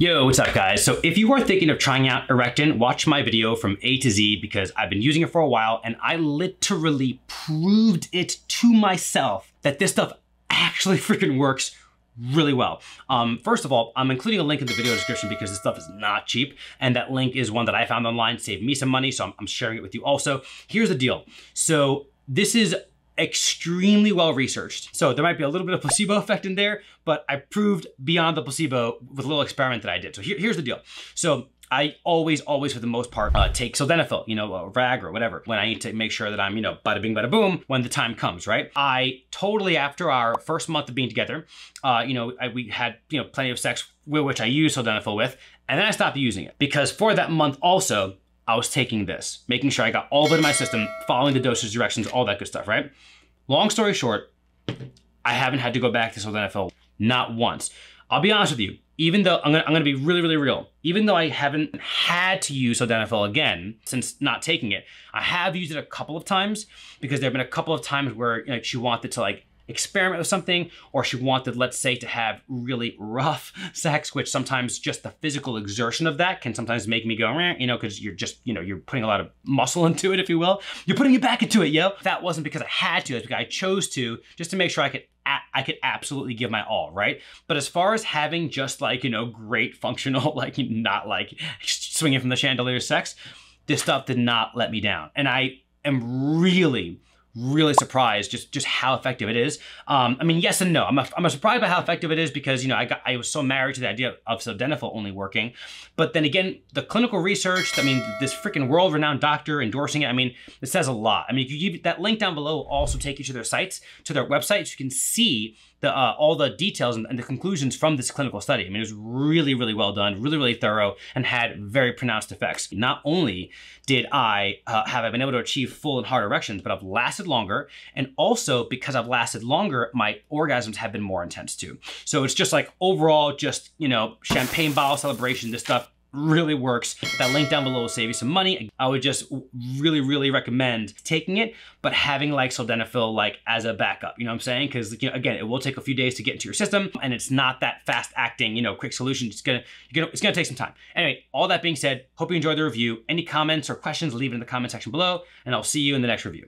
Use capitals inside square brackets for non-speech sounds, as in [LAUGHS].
Yo, what's up guys? So if you are thinking of trying out Erectin, watch my video from A to Z because I've been using it for a while and I literally proved it to myself that this stuff actually [LAUGHS] freaking works really well. Um, first of all, I'm including a link in the video description because this stuff is not cheap. And that link is one that I found online, saved me some money. So I'm, I'm sharing it with you also. Here's the deal. So this is extremely well researched. So there might be a little bit of placebo effect in there, but I proved beyond the placebo with a little experiment that I did. So here, here's the deal. So I always, always, for the most part, uh, take sildenafil, you know, or Rag or whatever, when I need to make sure that I'm, you know, bada bing, bada boom, when the time comes, right? I totally, after our first month of being together, uh, you know, I, we had, you know, plenty of sex, which I used sildenafil with, and then I stopped using it because for that month also, I was taking this, making sure I got all of it in my system, following the dosage directions, all that good stuff, right? Long story short, I haven't had to go back to sildenafil not once. I'll be honest with you, even though I'm gonna, I'm gonna be really, really real, even though I haven't had to use sildenafil again since not taking it, I have used it a couple of times because there have been a couple of times where you know, she wanted to like experiment with something, or she wanted, let's say, to have really rough [LAUGHS] sex, which sometimes just the physical exertion of that can sometimes make me go, you know, because you're just, you know, you're putting a lot of muscle [LAUGHS] into it, if you will. You're putting it back into it, yo. That wasn't because I had to, it's because I chose to, just to make sure I could I could absolutely give my all, right? But as far as having just like, you know, great [LAUGHS] functional, like not like swinging from the chandelier sex, this stuff did not let me down. And I am really, really surprised just just how effective it is. Um, I mean, yes and no. I'm a, I'm a surprised by how effective it is because you know I got I was so married to the idea of sildenafil only working, but then again, the clinical research. I mean, this freaking world-renowned doctor endorsing it. I mean, it says a lot. I mean, you that link down below will also take you to their sites, to their websites. You can see the uh, all the details and, and, the conclusions from this clinical study. I mean, it was really, really well done, really, really thorough, and had very pronounced effects. Not only did I uh, have I been able to achieve full and hard erections, but I've lasted longer, and also because I've lasted longer, my orgasms have been more intense too. So it's just like overall, just you know, champagne bottle celebration. This stuff really works. That link down below will save you some money. I would just really, really recommend taking it, but having like sildenafil like as a backup, you know what I'm saying? Because you know, again, it will take a few days to get into your system and it's not that fast acting, you know, quick solution. It's gonna, gonna, it's gonna take some time. Anyway, all that being said, hope you enjoyed the review. Any comments or questions, leave it in the comment section below and I'll see you in the next review.